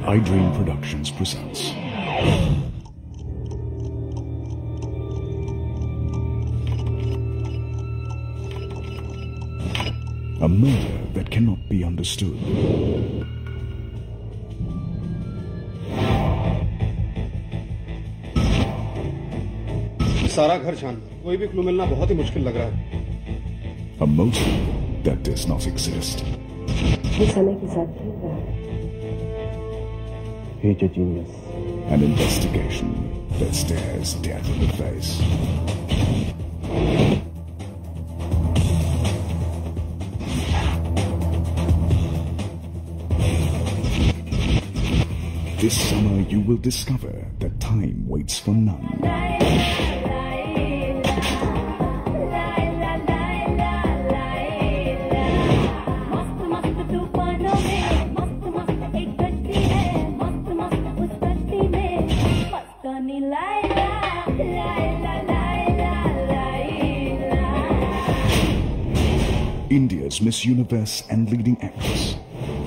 iDream Productions presents. A murder that cannot be understood. सारा घर छान कोई भी क्लू मिलना बहुत ही मुश्किल लग रहा है A motive that does not exist. ये समय के साथ खेल रहा है He's a genius. An investigation that stares death in the face. This summer, you will discover that time waits for none. India's Miss Universe and leading actress.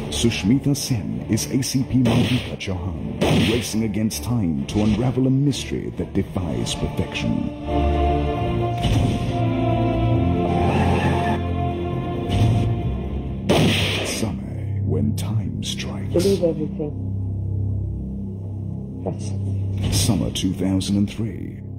Sushmita Sen is ACP Malvika Chauhan, racing against time to unravel a mystery that defies perfection. Samay, when time strikes. believe everything Summer 2003.